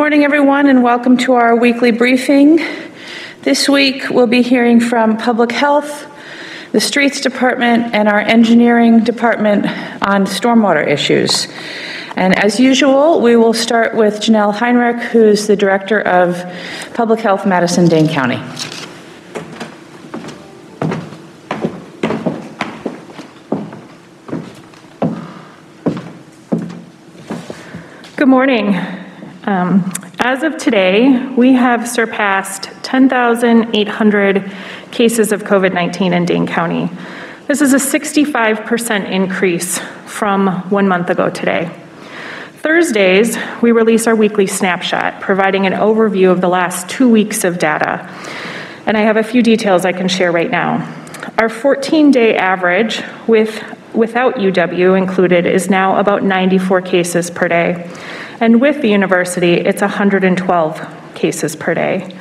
morning, everyone, and welcome to our weekly briefing. This week, we'll be hearing from Public Health, the Streets Department, and our Engineering Department on stormwater issues. And as usual, we will start with Janel Heinrich, who's the Director of Public Health, Madison Dane County. Good morning. Um, as of today, we have surpassed 10,800 cases of COVID 19 in Dane County. This is a 65% increase from one month ago today. Thursdays, we release our weekly snapshot, providing an overview of the last two weeks of data. And I have a few details I can share right now. Our 14 day average with without UW included is now about 94 cases per day. And with the university, it's 112 cases per day.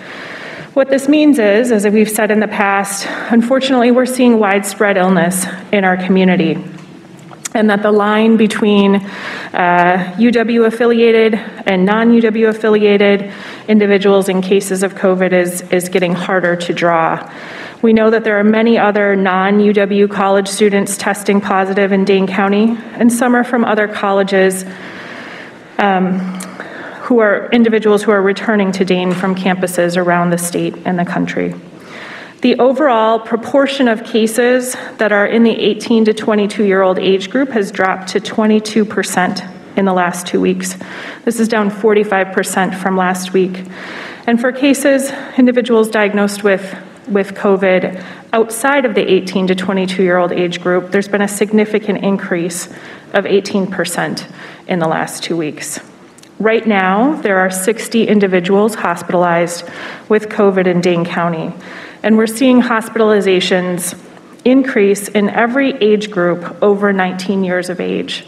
What this means is, as we've said in the past, unfortunately, we're seeing widespread illness in our community. And that the line between uh, UW affiliated and non UW affiliated individuals in cases of COVID is, is getting harder to draw. We know that there are many other non UW college students testing positive in Dane County, and some are from other colleges um, who are individuals who are returning to Dane from campuses around the state and the country. The overall proportion of cases that are in the 18 to 22 year old age group has dropped to 22% in the last two weeks. This is down 45% from last week. And for cases, individuals diagnosed with with COVID outside of the 18 to 22 year old age group, there's been a significant increase of 18% in the last two weeks. Right now, there are 60 individuals hospitalized with COVID in Dane County, and we're seeing hospitalizations increase in every age group over 19 years of age.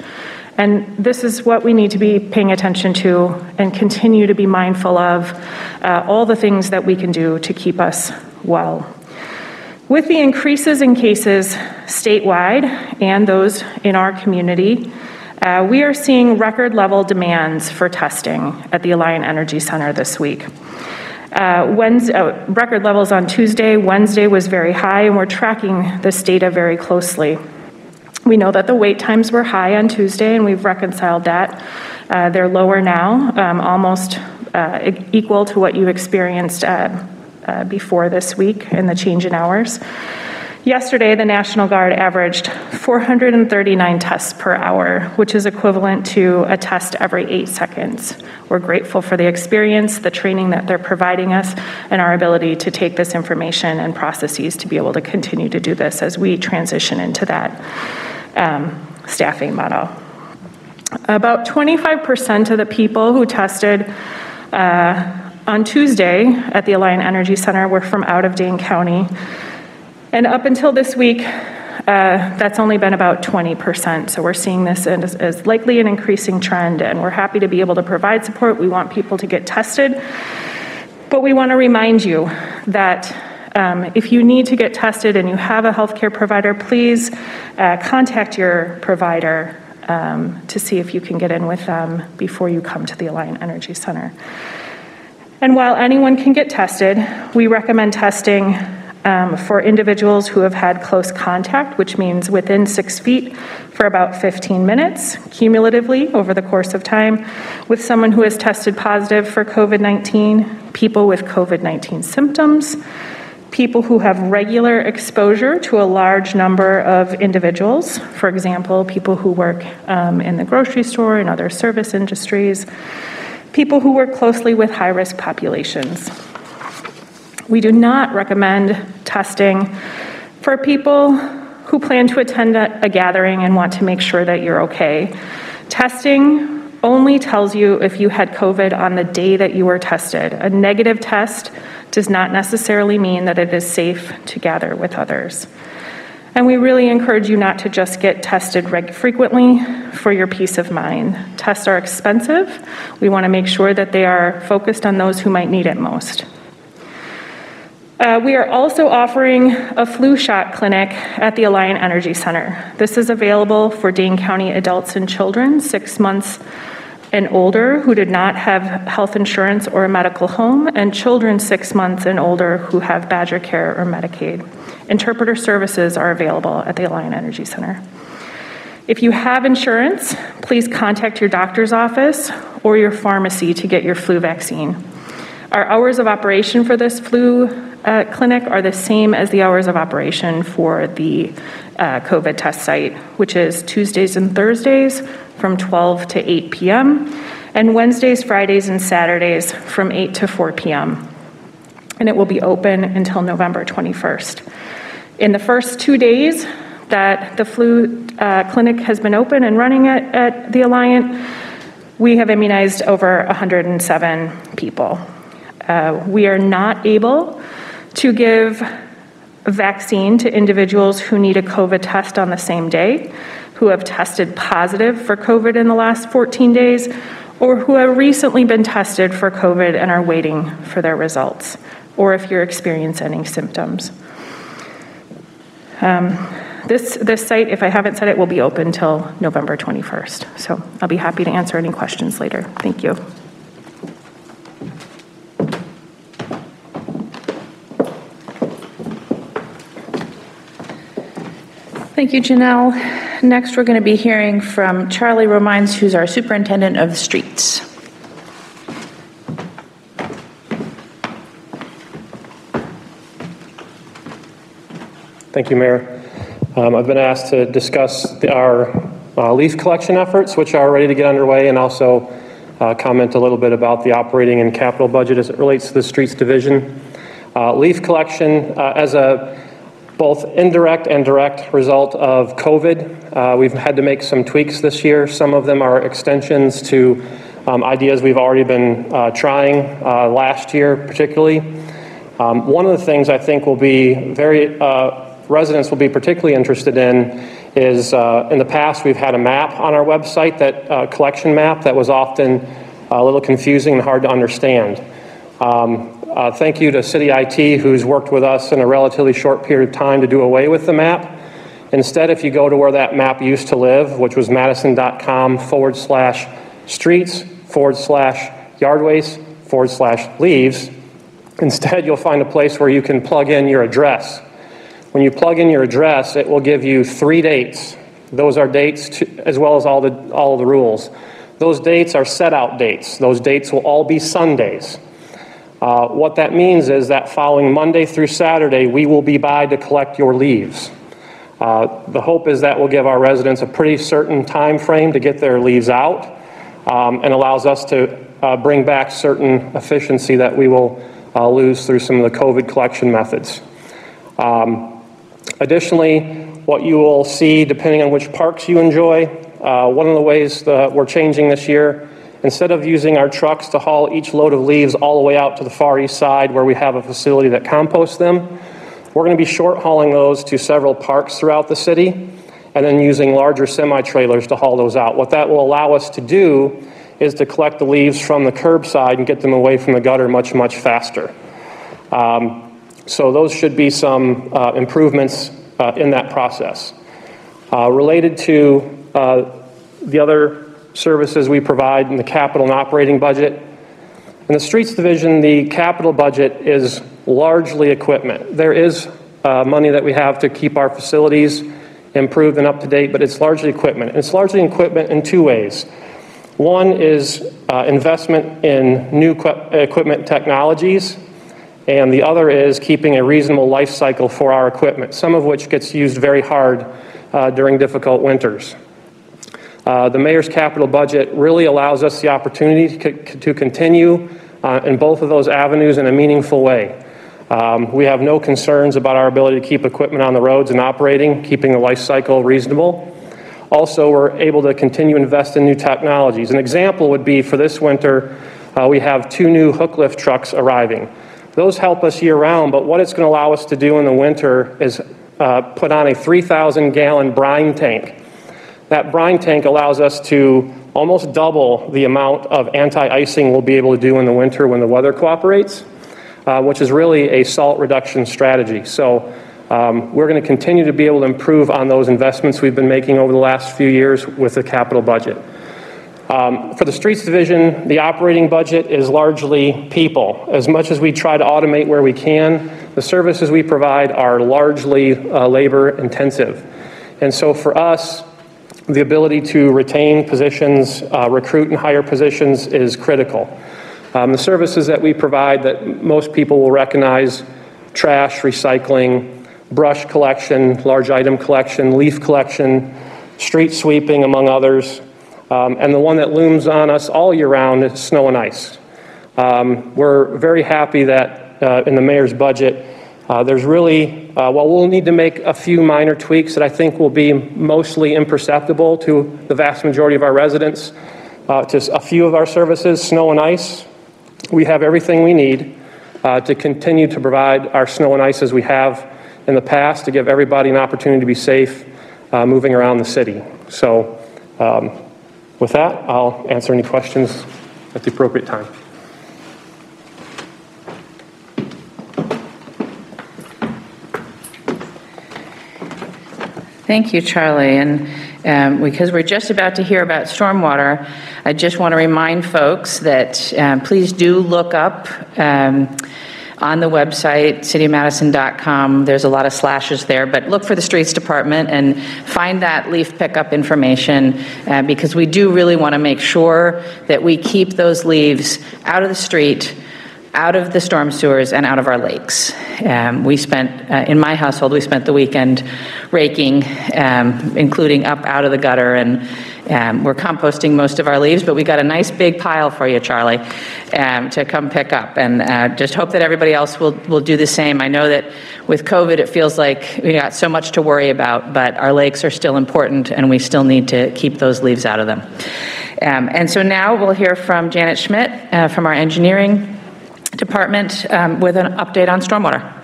And this is what we need to be paying attention to and continue to be mindful of uh, all the things that we can do to keep us well. With the increases in cases statewide and those in our community, uh, we are seeing record level demands for testing at the Alliant Energy Center this week. Uh, Wednesday, uh, record levels on Tuesday, Wednesday was very high, and we're tracking this data very closely. We know that the wait times were high on Tuesday, and we've reconciled that. Uh, they're lower now, um, almost uh, equal to what you experienced uh, before this week and the change in hours. Yesterday, the National Guard averaged 439 tests per hour, which is equivalent to a test every eight seconds. We're grateful for the experience, the training that they're providing us, and our ability to take this information and processes to be able to continue to do this as we transition into that um, staffing model. About 25% of the people who tested uh, on Tuesday at the Alliant Energy Center were from out of Dane County. And up until this week, uh, that's only been about 20%. So we're seeing this as, as, likely an increasing trend, and we're happy to be able to provide support. We want people to get tested. But we want to remind you that um, if you need to get tested and you have a healthcare provider, please uh, contact your provider um, to see if you can get in with them before you come to the Alliant Energy Center. And while anyone can get tested, we recommend testing um, for individuals who have had close contact, which means within six feet for about 15 minutes cumulatively over the course of time, with someone who has tested positive for COVID 19, people with COVID 19 symptoms, people who have regular exposure to a large number of individuals, for example, people who work um, in the grocery store and other service industries people who work closely with high risk populations. We do not recommend testing for people who plan to attend a, a, gathering and want to make sure that you're okay. Testing only tells you if you had COVID on the day that you were tested. A negative test does not necessarily mean that it is safe to gather with others. And we really encourage you not to just get tested reg- frequently for your peace of mind. Tests are expensive. We want to make sure that they are focused on those who might need it most. Uh, we are also offering a flu shot clinic at the Alliant Energy Center. This is available for Dane County adults and children six months and older who did not have health insurance or a medical home, and children six months and older who have Badger Care or Medicaid. Interpreter services are available at the Alliant Energy Center. If you have insurance, please contact your doctor's office or your pharmacy to get your flu vaccine. Our hours of operation for this flu uh, clinic are the same as the hours of operation for the uh, COVID test site, which is Tuesdays and Thursdays from 12 to 8 p.m., and Wednesdays, Fridays, and Saturdays from 8 to 4 p.m. And it will be open until November 21st. In the first two days that the flu uh, clinic has been open and running at, at the Alliant, we have immunized over 107 people. Uh, we are not able to give vaccine to individuals who need a COVID test on the same day, who have tested positive for COVID in the last 14 days, or who have recently been tested for COVID and are waiting for their results, or if you're experiencing any symptoms. Um, this, this site, if I haven't said it, will be open until November 21st. So I'll be happy to answer any questions later. Thank you. Thank you, Janel. Next, we're going to be hearing from Charlie Romines, who's our superintendent of the streets. Thank you, Mayor. Um, I've been asked to discuss the, our uh, leaf collection efforts, which are ready to get underway, and also uh, comment a little bit about the operating and capital budget as it relates to the streets division. Uh, leaf collection, uh, as a both indirect and direct result of COVID. Uh, we've had to make some tweaks this year. Some of them are extensions to um, ideas we've already been uh, trying last year, particularly. Um, one of the things I think will be very, residents will be particularly interested in is uh, in the past we've had a map on our website, that uh, collection map that was often a little confusing and hard to understand. Um, uh, thank you to City IT, who's worked with us in a relatively short period of time to do away with the map. Instead, if you go to where that map used to live, which was madison.com forward slash streets forward slash yard waste forward slash leaves, instead you'll find a place where you can plug in your address. When you plug in your address, it will give you three dates. Those are dates to, as well as all the, all the rules. Those dates are set out dates. Those dates will all be Sundays. Uh, what that means is that following Monday through Saturday, we will be by to collect your leaves. Uh, the hope is that will give our residents a pretty certain time frame to get their leaves out um, and allows us to uh, bring back certain efficiency that we will uh, lose through some of the COVID collection methods. Um, additionally, what you will see, depending on which parks you enjoy, uh, one of the ways that we're changing this year Instead of using our trucks to haul each load of leaves all the way out to the far east side where we have a facility that composts them, we're going to be short hauling those to several parks throughout the city and then using larger semi trailers to haul those out. What that will allow us to do is to collect the leaves from the curbside and get them away from the gutter much, much faster. Um, so, those should be some uh, improvements uh, in that process. Uh, related to uh, the other services we provide in the capital and operating budget. In the streets division, the capital budget is largely equipment. There is uh, money that we have to keep our facilities improved and up to date, but it's largely equipment. And it's largely equipment in two ways. One is uh, investment in new equipment technologies, and the other is keeping a reasonable life cycle for our equipment, some of which gets used very hard uh, during difficult winters. Uh, the mayor's capital budget really allows us the opportunity to, to continue uh, in both of those avenues in a meaningful way. Um, we have no concerns about our ability to keep equipment on the roads and operating, keeping the life cycle reasonable. Also, we're able to continue to invest in new technologies. An example would be for this winter, uh, we have two new hook lift trucks arriving. Those help us year round, but what it's going to allow us to do in the winter is uh, put on a 3,000 gallon brine tank that brine tank allows us to almost double the amount of anti-icing we'll be able to do in the winter when the weather cooperates, uh, which is really a salt reduction strategy. So um, we're going to continue to be able to improve on those investments we've been making over the last few years with the capital budget. Um, For the streets division, the operating budget is largely people. As much as we try to automate where we can, the services we provide are largely uh, labor intensive. And so for us, the ability to retain positions, uh, recruit and hire positions is critical. Um, The services that we provide that most people will recognize, trash, recycling, brush collection, large item collection, leaf collection, street sweeping, among others. Um, And the one that looms on us all year round is snow and ice. Um, We're very happy that uh, in the mayor's budget, uh, there's really, uh, well, we'll need to make a few minor tweaks that I think will be mostly imperceptible to the vast majority of our residents, uh, to a few of our services, snow and ice. We have everything we need uh, to continue to provide our snow and ice as we have in the past, to give everybody an opportunity to be safe uh, moving around the city. So um, with that, I'll answer any questions at the appropriate time. Thank you, Charlie. And um, because we're just about to hear about stormwater, I just want to remind folks that um, please do look up um, on the website, cityofmadison.com. There's a lot of slashes there, but look for the streets department and find that leaf pickup information uh, because we do really want to make sure that we keep those leaves out of the street out of the storm sewers and out of our lakes. Um, we spent, uh, in my household, we spent the weekend raking, um, including up out of the gutter, and um, we're composting most of our leaves, but we got a nice big pile for you, Charlie, um, to come pick up. And uh, just hope that everybody else will, will do the same. I know that with COVID, it feels like we got so much to worry about, but our lakes are still important, and we still need to keep those leaves out of them. Um, and so now we'll hear from Janet Schmidt uh, from our engineering Department um, with an update on stormwater.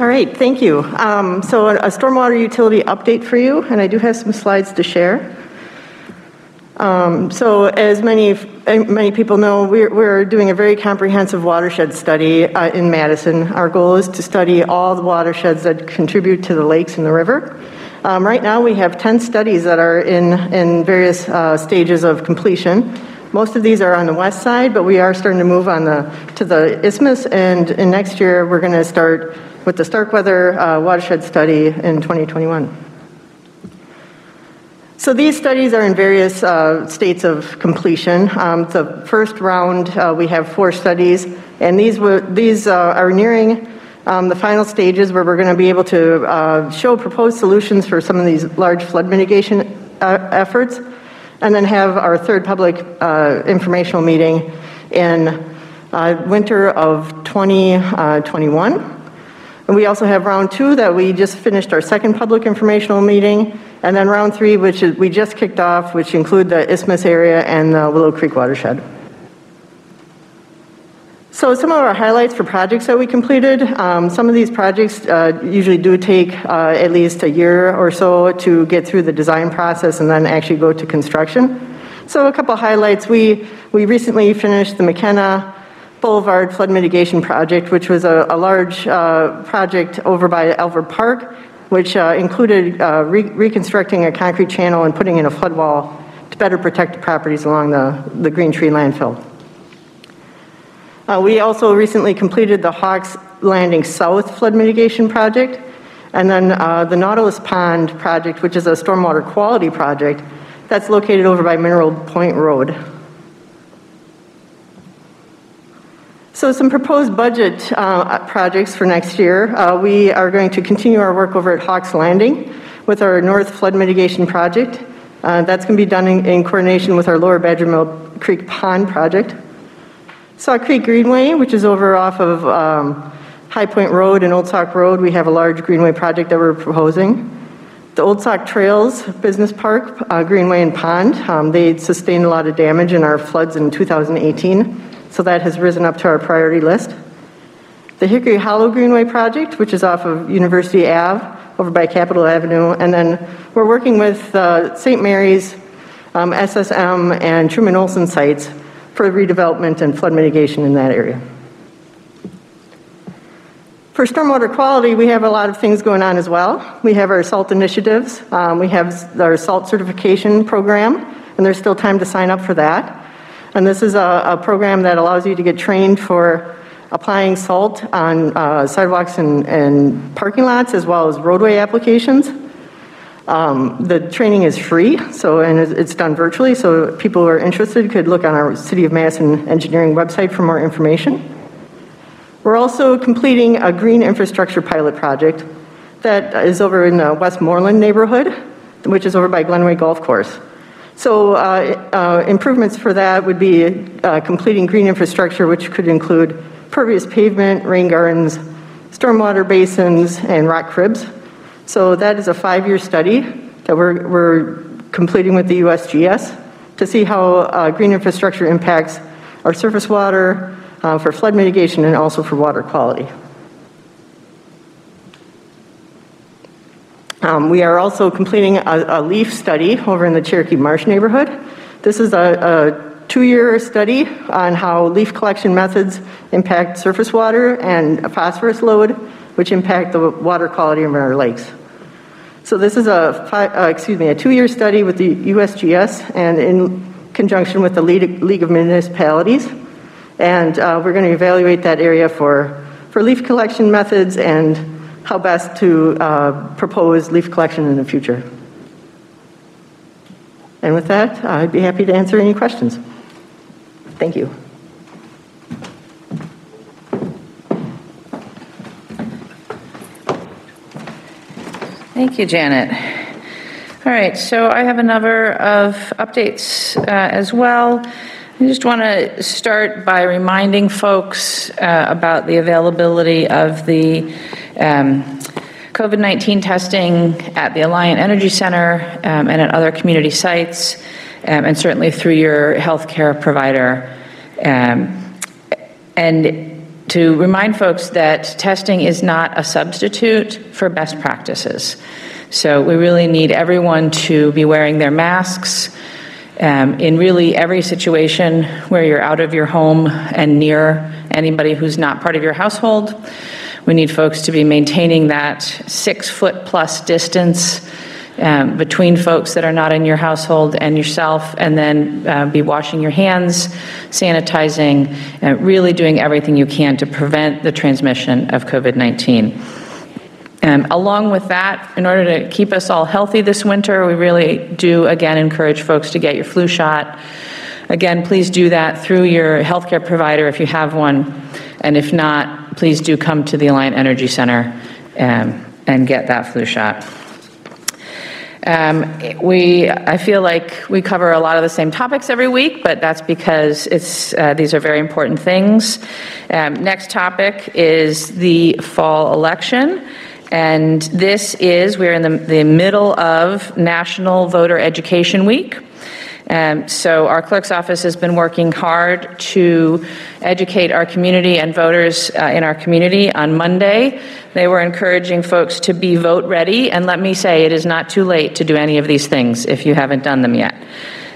All right, thank you. Um, So a stormwater utility update for you, and I do have some slides to share. Um, So as many, many people know, we're we're doing a very comprehensive watershed study uh, in Madison. Our goal is to study all the watersheds that contribute to the lakes and the river. Um, Right now, we have 10 studies that are in in various uh, stages of completion. Most of these are on the west side, but we are starting to move on the, to the isthmus, and in next year, we're going to start with the Starkweather uh, watershed study in 2021. So these studies are in various uh, states of completion. Um, The first round, uh, we have four studies, and these were, these uh, are nearing um, the final stages where we're going to be able to uh, show proposed solutions for some of these large flood mitigation uh, efforts, and then have our third public uh, informational meeting in winter of 2021. And we also have round two that we just finished our second public informational meeting, and then round three, which is, we just kicked off, which include the Isthmus area and the Willow Creek watershed. So some of our highlights for projects that we completed, um, some of these projects uh, usually do take uh, at least a year or so to get through the design process and then actually go to construction. So a couple highlights, we, we recently finished the McKenna Boulevard Flood Mitigation Project, which was a, a large uh, project over by Elver Park, which uh, included uh, re reconstructing a concrete channel and putting in a flood wall to better protect the properties along the, the Green Tree landfill. Uh, we also recently completed the Hawks Landing South Flood Mitigation Project, and then uh, the Nautilus Pond Project, which is a stormwater quality project that's located over by Mineral Point Road. So some proposed budget uh, projects for next year. Uh, we are going to continue our work over at Hawks Landing with our North Flood Mitigation Project. Uh, that's going to be done in, in, coordination with our Lower Badger Mill Creek Pond Project. Sauk Creek Greenway, which is over off of um, High Point Road and Old Sauk Road. We have a large greenway project that we're proposing. The Old Sauk Trails Business Park, uh, Greenway and Pond, um, they sustained a lot of damage in our floods in 2018 so that has risen up to our priority list. The Hickory Hollow Greenway project, which is off of University Ave over by Capitol Avenue, and then we're working with uh, St. Mary's, um, SSM, and Truman Olson sites for redevelopment and flood mitigation in that area. For stormwater quality, we have a lot of things going on as well. We have our salt initiatives, um, we have our salt certification program, and there's still time to sign up for that. And this is a, a program that allows you to get trained for applying salt on uh, sidewalks and, and parking lots as well as roadway applications. Um, The training is free, so, and it's- done virtually, so people who are interested could look on our City of Madison Engineering website for more information. We're also completing a green infrastructure pilot project that is over in the Westmoreland neighborhood, which is over by Glenway Golf Course. So uh, uh, improvements for that would be uh, completing green infrastructure, which could include pervious pavement, rain gardens, stormwater basins, and rock cribs. So that is a five-year study that we're, we're completing with the USGS to see how uh, green infrastructure impacts our surface water uh, for flood mitigation and also for water quality. Um, We are also completing a a leaf study over in the Cherokee Marsh neighborhood. This is a a two-year study on how leaf collection methods impact surface water and phosphorus load, which impact the water quality of our lakes. So this is a, uh, excuse me, a two-year study with the USGS and in conjunction with the League League of Municipalities. And uh, we're going to evaluate that area for, for leaf collection methods and how best to uh, propose leaf collection in the future. And with that, I'd be happy to answer any questions. Thank you. Thank you, Janet. All right, so I have a number of updates uh, as well. I just want to start by reminding folks uh, about the availability of the um, COVID 19 testing at the Alliant Energy Center um, and at other community sites, um, and certainly through your healthcare provider. Um, and to remind folks that testing is not a substitute for best practices. So we really need everyone to be wearing their masks um, in really every situation where you're out of your home and near anybody who's not part of your household. We need folks to be maintaining that six foot plus distance um, between folks that are not in your household and yourself, and then uh, be washing your hands, sanitizing, uh, really doing everything you can to prevent the transmission of COVID 19. Um, along with that, in order to keep us all healthy this winter, we really do again encourage folks to get your flu shot. Again, please do that through your healthcare provider if you have one. And if not, please do come to the Alliant Energy Center um, and get that flu shot. Um, we, I feel like we cover a lot of the same topics every week, but that's because it's, uh, these are very important things. Um, next topic is the fall election. And this is, we're in the, the middle of National Voter Education Week. Um, so our clerk's office has been working hard to educate our community and voters uh, in our community. On Monday, they were encouraging folks to be vote ready, and let me say, it is not too late to do any of these things if you haven't done them yet.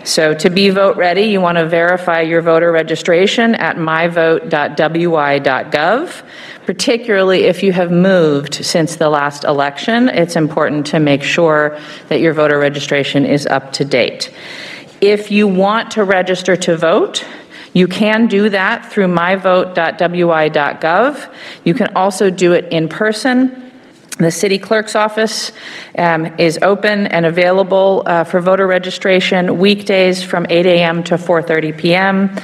So to be vote ready, you want to verify your voter registration at myvote.wi.gov. Particularly if you have moved since the last election, it's important to make sure that your voter registration is up to date. If you want to register to vote, you can do that through myvote.wi.gov. You can also do it in person. The city clerk's office um, is open and available uh, for voter registration weekdays from 8 a.m. to 4:30 p.m.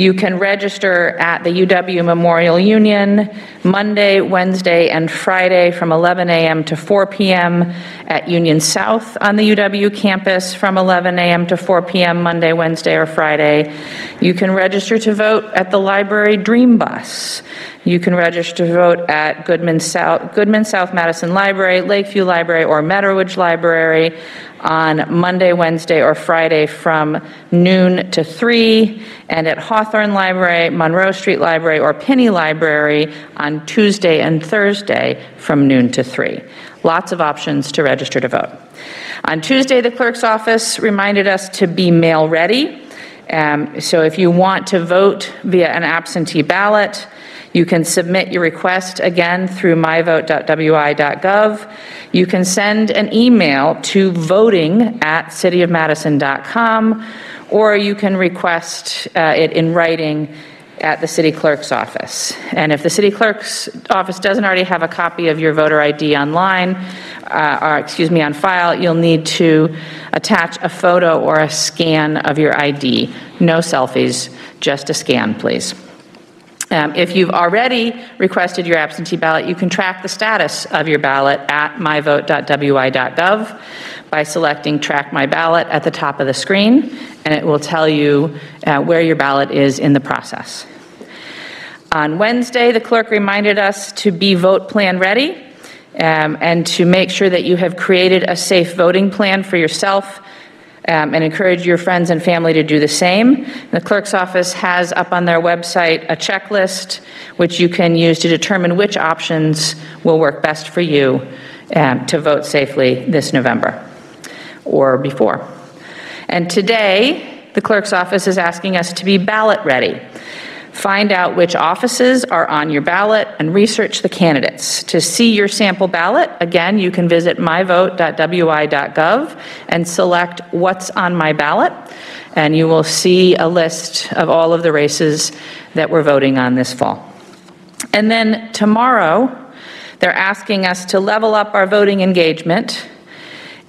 You can register at the UW Memorial Union Monday, Wednesday, and Friday from 11 a.m. to 4 p.m. at Union South on the UW campus from 11 a.m. to 4 p.m. Monday, Wednesday, or Friday. You can register to vote at the library Dream Bus. You can register to vote at Goodman South, Goodman South Madison Library, Lakeview Library, or Meadowridge Library on Monday, Wednesday, or Friday from noon to 3, and at Hawthorne Library, Monroe Street Library, or Pinney Library on Tuesday and Thursday from noon to 3. Lots of options to register to vote. On Tuesday, the clerk's office reminded us to be mail ready. Um, so if you want to vote via an absentee ballot, You can submit your request again through myvote.wi.gov. You can send an email to voting@cityofmadison.com, or you can request uh, it in writing at the city clerk's office. And if the city clerk's office doesn't already have a copy of your voter ID online, uh, or excuse me, on file, you'll need to attach a photo or a scan of your ID. No selfies, just a scan, please. Um, If you've already requested your absentee ballot, you can track the status of your ballot at myvote.wi.gov by selecting Track My Ballot at the top of the screen, and it will tell you uh, where your ballot is in the process. On Wednesday, the clerk reminded us to be vote plan ready um, and to make sure that you have created a safe voting plan for yourself um, and encourage your friends and family to do the same. The clerk's office has up on their website a checklist which you can use to determine which options will work best for you um, to vote safely this November or before. And today, the clerk's office is asking us to be ballot ready. Find out which offices are on your ballot and research the candidates. To see your sample ballot, again, you can visit myvote.wi.gov and select what's on my ballot, and you will see a list of all of the races that we're voting on this fall. And then tomorrow, they're asking us to level up our voting engagement.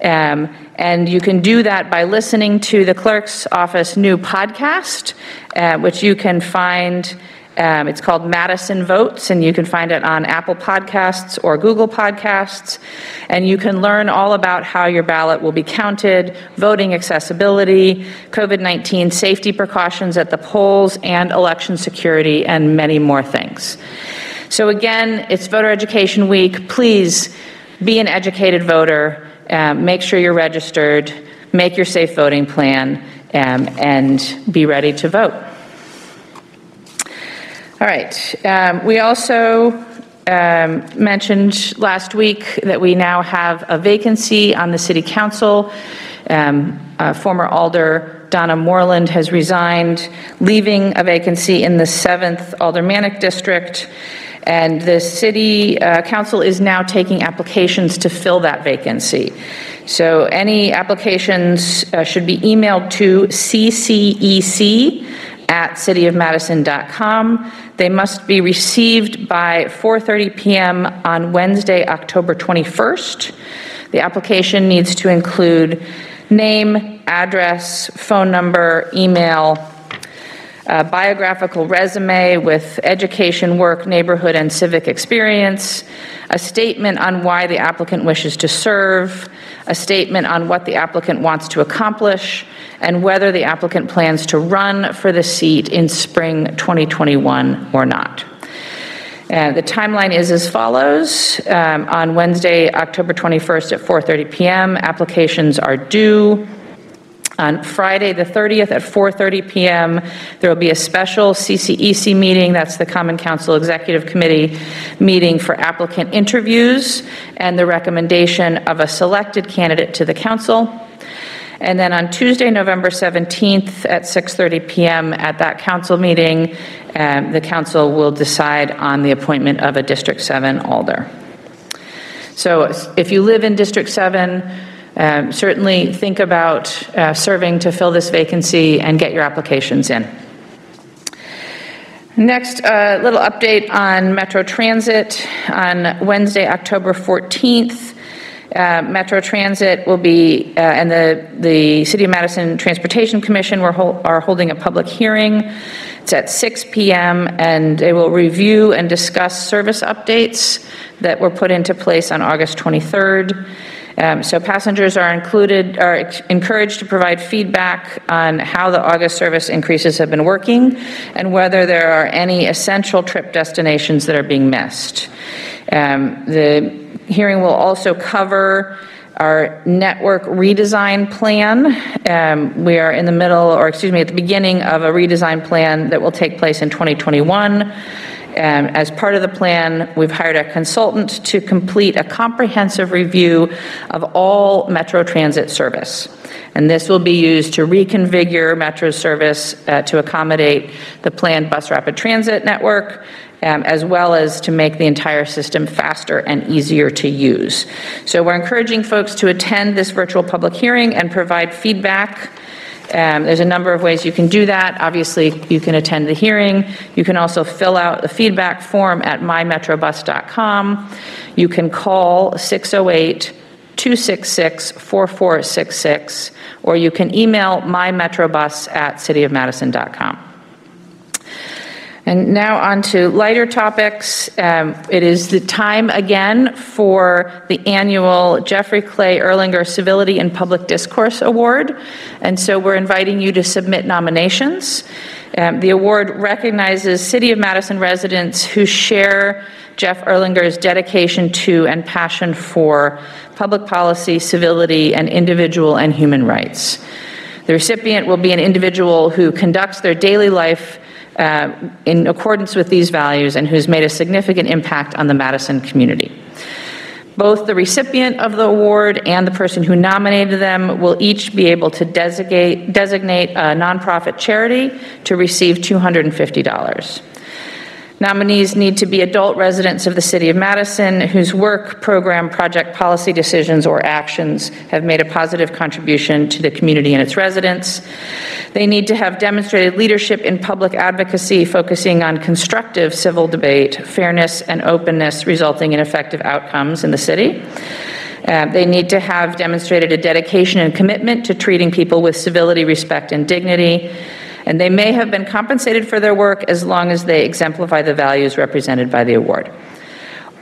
Um, and you can do that by listening to the clerk's office new podcast, uh, which you can find. Um, it's called Madison Votes, and you can find it on Apple Podcasts or Google Podcasts. And you can learn all about how your ballot will be counted, voting accessibility, COVID 19 safety precautions at the polls, and election security, and many more things. So, again, it's Voter Education Week. Please be an educated voter. Um, make sure you're registered, make your safe voting plan, um, and be ready to vote. All right. Um, we also um, mentioned last week that we now have a vacancy on the City Council. Um, uh, former Alder Donna Moreland has resigned, leaving a vacancy in the 7th Aldermanic District. And the City uh, Council is now taking applications to fill that vacancy. So any applications uh, should be emailed to ccec at cityofmadison.com. They must be received by 4:30 p.m. on Wednesday, October 21st. The application needs to include name, address, phone number, email, a biographical resume with education, work, neighborhood, and civic experience, a statement on why the applicant wishes to serve, a statement on what the applicant wants to accomplish, and whether the applicant plans to run for the seat in spring 2021 or not. Uh, the timeline is as follows. Um, on Wednesday, October 21st at 4:30 p.m., applications are due. On Friday, the 30th at 4:30 p.m., there will be a special CCEC meeting, that's the Common Council Executive Committee meeting for applicant interviews and the recommendation of a selected candidate to the council. And then on Tuesday, November 17th at 6:30 p.m. at that council meeting, um, the council will decide on the appointment of a District 7 alder. So if you live in District 7, um, certainly think about uh, serving to fill this vacancy and get your applications in. Next, a little update on Metro Transit. On Wednesday, October 14th, uh, Metro Transit will be, uh, and the, the City of Madison Transportation Commission are, hol- are holding a public hearing. It's at 6 p.m., and they will review and discuss service updates that were put into place on August 23rd. Um, so passengers are included, are encouraged to provide feedback on how the August service increases have been working and whether there are any essential trip destinations that are being missed. Um, the hearing will also cover our network redesign plan. Um, we are in the middle, or excuse me, at the beginning of a redesign plan that will take place in 2021. Um, As part of the plan, we've hired a consultant to complete a comprehensive review of all Metro Transit service. And this will be used to reconfigure Metro service uh, to accommodate the planned bus rapid transit network, um, as well as to make the entire system faster and easier to use. So we're encouraging folks to attend this virtual public hearing and provide feedback. Um, There's a number of ways you can do that. Obviously, you can attend the hearing. You can also fill out the feedback form at mymetrobus.com. You can call 608 266 4466, or you can email mymetrobus at cityofmadison.com. And now on to lighter topics. Um, It is the time again for the annual Jeffrey Clay Erlanger Civility and Public Discourse Award. And so we're inviting you to submit nominations. Um, The award recognizes City of Madison residents who share Jeff Erlanger's dedication to and passion for public policy, civility, and individual and human rights. The recipient will be an individual who conducts their daily life uh, in accordance with these values and who's made a significant impact on the Madison community. Both the recipient of the award and the person who nominated them will each be able to designate, designate a nonprofit charity to receive $250. Nominees need to be adult residents of the City of Madison whose work, program, project, policy decisions, or actions have made a positive contribution to the community and its residents. They need to have demonstrated leadership in public advocacy, focusing on constructive civil debate, fairness, and openness, resulting in effective outcomes in the city. Uh, They need to have demonstrated a dedication and commitment to treating people with civility, respect, and dignity. And they may have been compensated for their work as long as they exemplify the values represented by the award.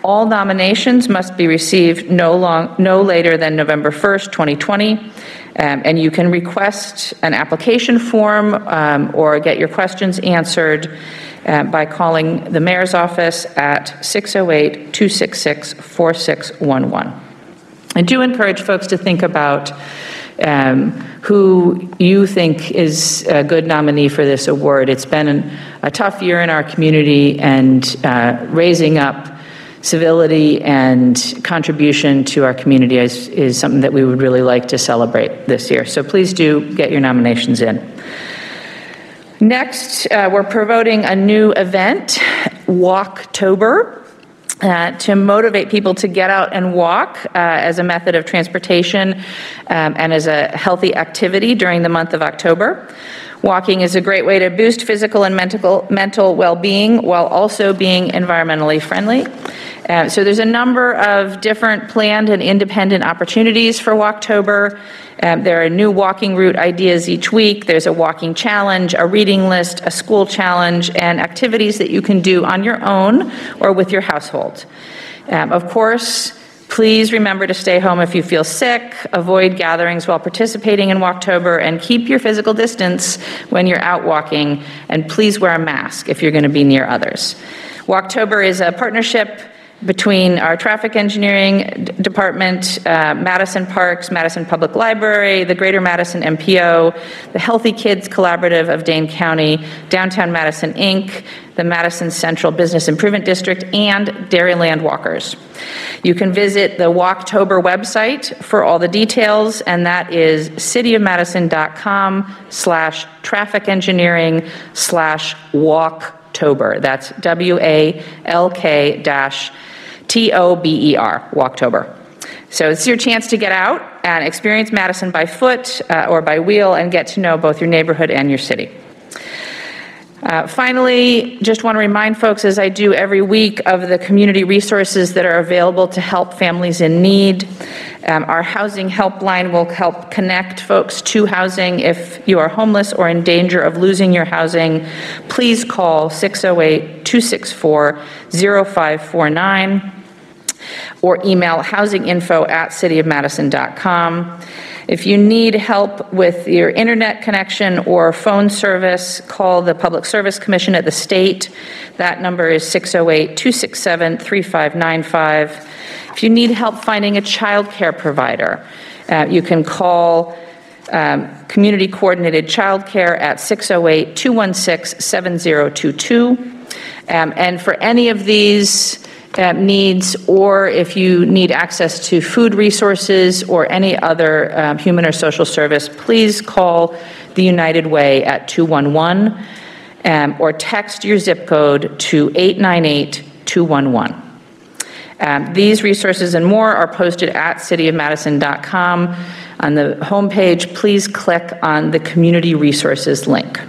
All nominations must be received no long, no later than November 1st, 2020. Um, and you can request an application form um, or get your questions answered uh, by calling the mayor's office at 608 266 4611. I do encourage folks to think about um, who you think is a good nominee for this award. It's been an- a tough year in our community, and uh, raising up civility and contribution to our community is, is something that we would really like to celebrate this year. So please do get your nominations in. Next, uh, we're promoting a new event, Walktober uh, to motivate people to get out and walk uh, as a method of transportation um, and as a healthy activity during the month of October. Walking is a great way to boost physical and mental, mental well being while also being environmentally friendly. Uh, so, there's a number of different planned and independent opportunities for Walktober. Um, there are new walking route ideas each week. There's a walking challenge, a reading list, a school challenge, and activities that you can do on your own or with your household. Um, of course, please remember to stay home if you feel sick, avoid gatherings while participating in Walktober, and keep your physical distance when you're out walking, and please wear a mask if you're going to be near others. Walktober is a partnership between our traffic engineering department, uh, Madison Parks, Madison Public Library, the Greater Madison MPO, the Healthy Kids Collaborative of Dane County, Downtown Madison Inc., the Madison Central Business Improvement District, and Dairyland Walkers. You can visit the Walktober website for all the details, and that is cityofmadison.com slash traffic engineering slash walktober. That's W-A-L-K dash T-O-B-E-R, Walktober. So it's your chance to get out and experience Madison by foot uh, or by wheel and get to know both your neighborhood and your city. Uh, Finally, just want to remind folks, as I do every week, of the community resources that are available to help families in need. Um, Our housing helpline will help connect folks to housing. If you are homeless or in danger of losing your housing, please call 608-264-0549 or email housinginfo@cityofmadison.com. If you need help with your internet connection or phone service, call the Public Service Commission at the state. That number is 608-267-3595. If you need help finding a childcare provider, uh, you can call um, Community Coordinated Childcare at 608-216-7022. Um, And for any of these uh, needs, or if you need access to food resources or any other um, human or social service, please call the United Way at 211 um, or text your zip code to 898-211. Um, These resources and more are posted at cityofmadison.com. On the homepage, please click on the Community Resources link.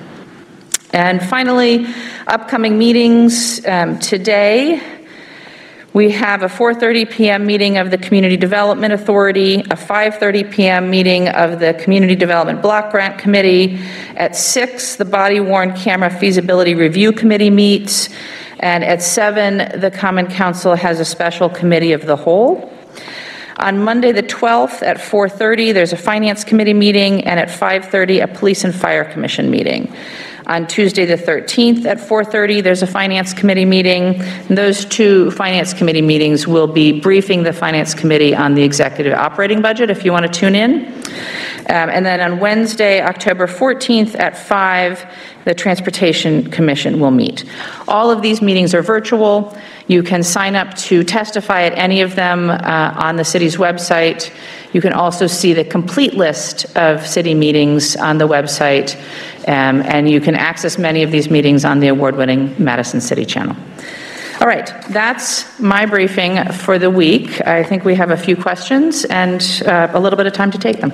And finally, upcoming meetings. Um, Today, we have a 4:30 PM meeting of the Community Development Authority, a 5:30 PM meeting of the Community Development Block Grant Committee. At 6, the Body Worn Camera Feasibility Review Committee meets, and at 7, the Common Council has a special committee of the whole. On Monday, the 12th, at 4:30, there's a Finance Committee meeting, and at 5:30, a Police and Fire Commission meeting. On Tuesday, the 13th, at 4:30, there's a Finance Committee meeting. And Those two Finance Committee meetings will be briefing the Finance Committee on the executive operating budget, if you want to tune in. Um, And then on Wednesday, October 14th, at 5, the Transportation Commission will meet. All of these meetings are virtual. You can sign up to testify at any of them uh, on the city's website. You can also see the complete list of city meetings on the website, um, and you can access many of these meetings on the award-winning Madison City Channel. All right, that's my briefing for the week. I think we have a few questions and uh, a little bit of time to take them.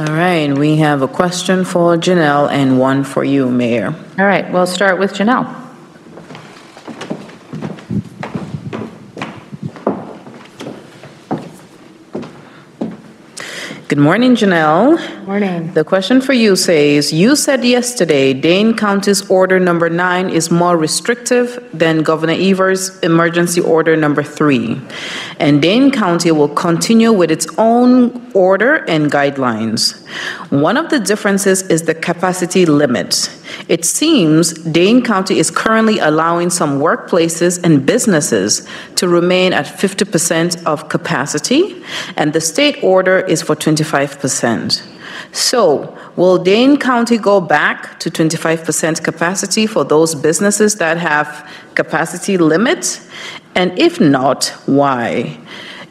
All right, we have a question for Janel and one for you, Mayor. All right, we'll start with Janel. Good morning, Janel. Morning. The question for you says, you said yesterday Dane County's order number nine is more restrictive than Governor Evers' emergency order number three. And Dane County will continue with its own order and guidelines. One of the differences is the capacity limit. It seems Dane County is currently allowing some workplaces and businesses to remain at 50% of capacity, and the state order is for 25%. So, will Dane County go back to 25% capacity for those businesses that have capacity limits? And if not, why?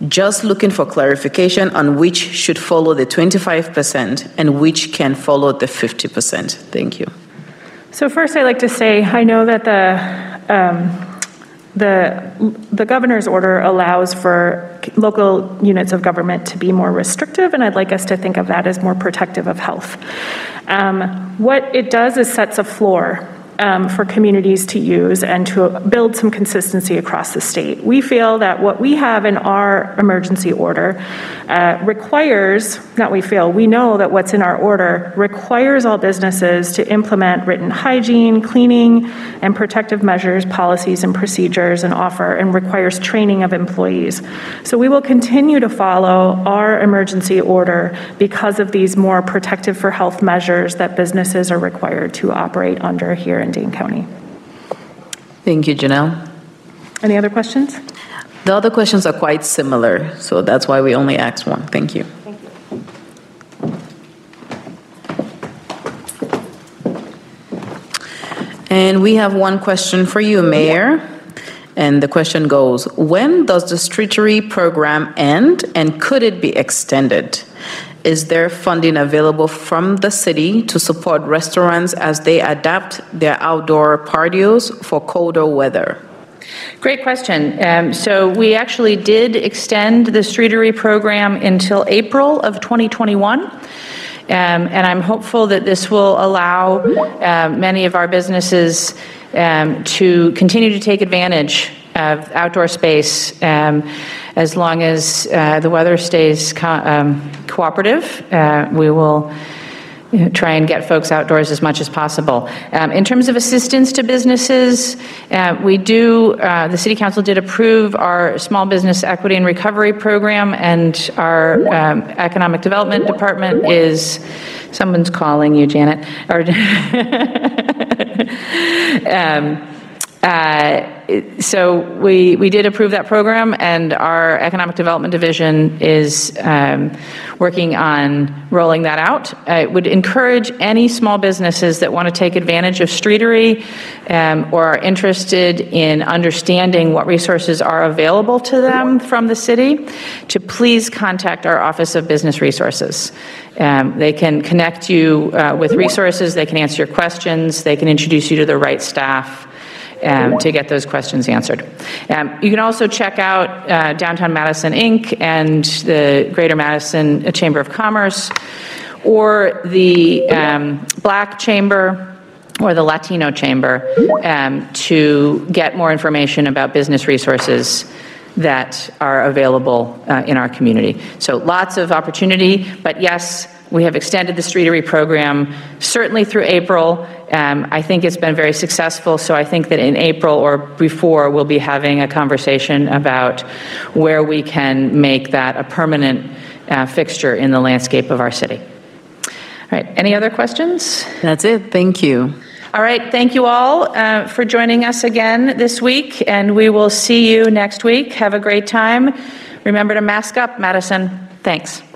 Just looking for clarification on which should follow the 25% and which can follow the 50%. Thank you. So first, I'd like to say, I know that the, um, the, the governor's order allows for local units of government to be more restrictive, and I'd like us to think of that as more protective of health. Um, What it does is sets a floor um, for communities to use and to build some consistency across the state. We feel that what we have in our emergency order uh, requires, not we feel, we know that what's in our order requires all businesses to implement written hygiene, cleaning, and protective measures, policies, and procedures, and offer, and requires training of employees. So we will continue to follow our emergency order because of these more protective for health measures that businesses are required to operate under here in Dane County. Thank you, Janel. Any other questions? The other questions are quite similar, so that's why we only asked one. Thank you. And we have one question for you, Mayor. And the question goes, when does the streetery program end and could it be extended? Is there funding available from the city to support restaurants as they adapt their outdoor patios for colder weather? Great question. Um, So we actually did extend the streetery program until April of 2021. Um, And I'm hopeful that this will allow um, many of our businesses um, to continue to take advantage of outdoor space um, as long as uh, the weather stays co- um, cooperative. Uh, We will you know, try and get folks outdoors as much as possible. Um, In terms of assistance to businesses, uh, we do, uh, the city council did approve our small business equity and recovery program, and our um, economic development department is, someone's calling you, Janet, or, um, Uh, So we, we did approve that program, and our Economic Development Division is um, working on rolling that out. I would encourage any small businesses that want to take advantage of Streetery um, or are interested in understanding what resources are available to them from the city, to please contact our Office of Business Resources. Um, They can connect you uh, with resources, they can answer your questions, they can introduce you to the right staff um, to get those questions answered. Um, You can also check out uh, Downtown Madison Inc. and the Greater Madison Chamber of Commerce, or the um, Black Chamber, or the Latino Chamber, um, to get more information about business resources that are available uh, in our community. So lots of opportunity, but yes, we have extended the Streetery program certainly through April. Um, I think it's been very successful, so I think that in April or before, we'll be having a conversation about where we can make that a permanent uh, fixture in the landscape of our city. All right, any other questions? That's it. Thank you. All right, thank you all uh, for joining us again this week, and we will see you next week. Have a great time. Remember to mask up, Madison. Thanks.